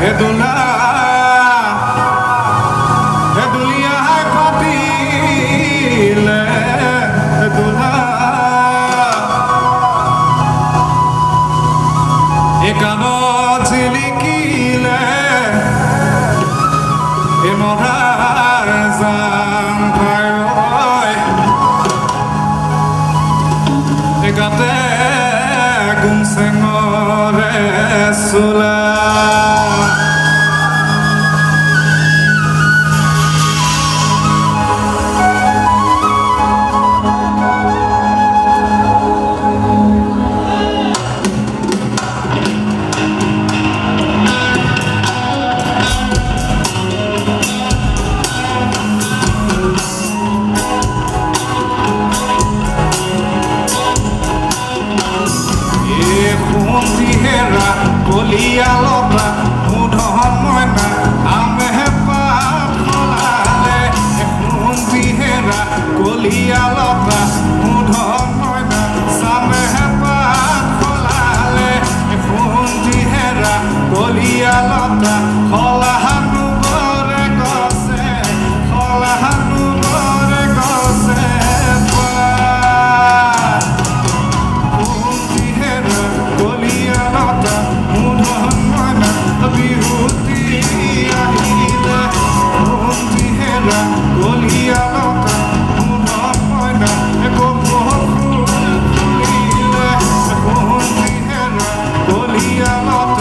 হে দুলা হে দুলিয়া পাতিলে দুলা এ কান চিলিকিলে এ মরার জান গাতে গুমসেঙরে সুলা। I'm not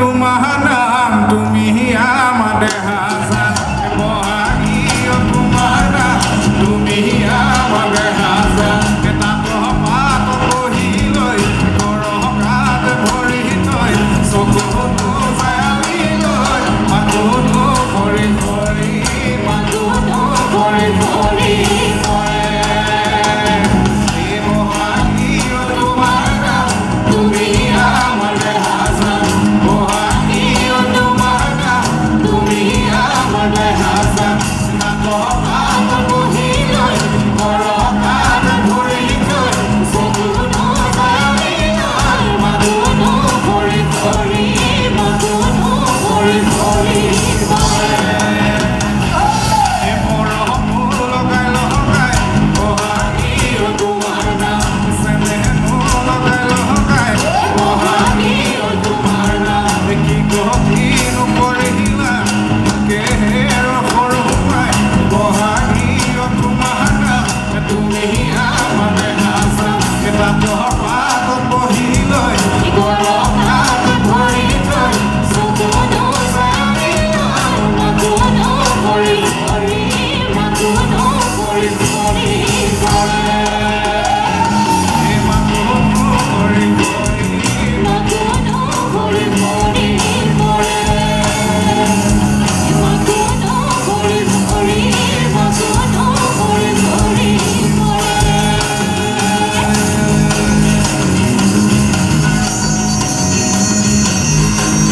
তোমার